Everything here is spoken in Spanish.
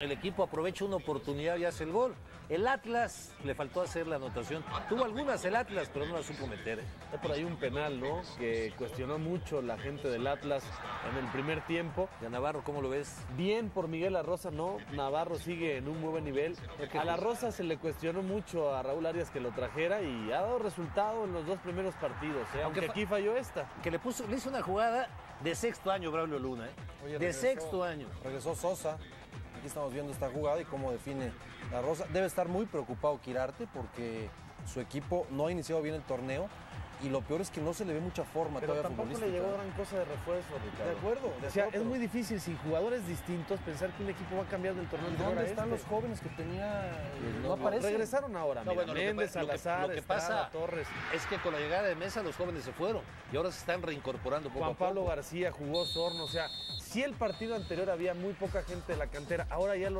El equipo aprovecha una oportunidad y hace el gol. El Atlas le faltó hacer la anotación. Tuvo algunas el Atlas, pero no la supo meter. Hay por ahí un penal, ¿no? Que cuestionó mucho la gente del Atlas en el primer tiempo. ¿Y a Navarro cómo lo ves? Bien por Miguel Arroza, no. Navarro sigue en un muy buen nivel. A la Rosa se le cuestionó mucho a Raúl Arias que lo trajera y ha dado resultado en los dos primeros partidos, ¿eh? aunque, fa- aquí falló esta. Que le puso, le hizo una jugada de sexto año, Braulio Luna, ¿eh? Oye, de regresó- sexto año. Regresó Sosa. Aquí estamos viendo esta jugada y cómo define la Rosa. Debe estar muy preocupado Quirarte porque su equipo no ha iniciado bien el torneo y lo peor es que no se le ve mucha forma Pero todavía tampoco le llegó gran cosa de refuerzo, Ricardo. De acuerdo, de O sea, acuerdo, es muy difícil sin jugadores distintos pensar que un equipo va a cambiar del torneo ¿Y dónde están este. los jóvenes que tenía? no, No aparecen. Regresaron ahora, No, mira, bueno, lo que Méndez, lo que- Salazar, lo que Estrada, pasa- Torres. Es que con la llegada de Mesa los jóvenes se fueron y ahora se están reincorporando poco Juan a poco. Pablo García jugó Sorno, o sea, si el partido anterior había muy poca gente de la cantera, ahora ya lo